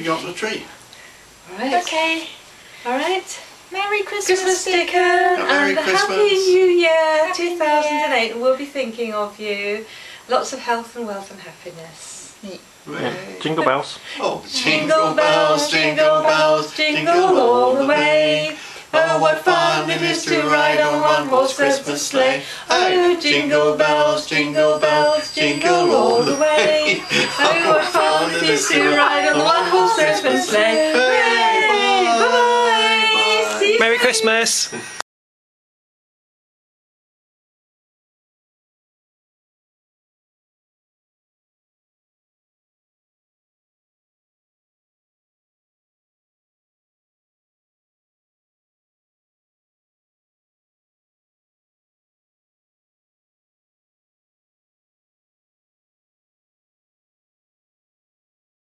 you got the tree. All right. Okay. All right. Merry Christmas, Christmas Dickon. Dickon Merry and Christmas. Happy New Year Happy New 2008. We'll be thinking of you. Lots of health and wealth and happiness. Hooray. Jingle bells. Oh, jingle bells, jingle bells, jingle all the way. Oh, what fun it is to ride on one horse Christmas sleigh. Oh, jingle bells, jingle bells, jingle all the way. Oh, what fun it is to ride Christmas Merry Christmas.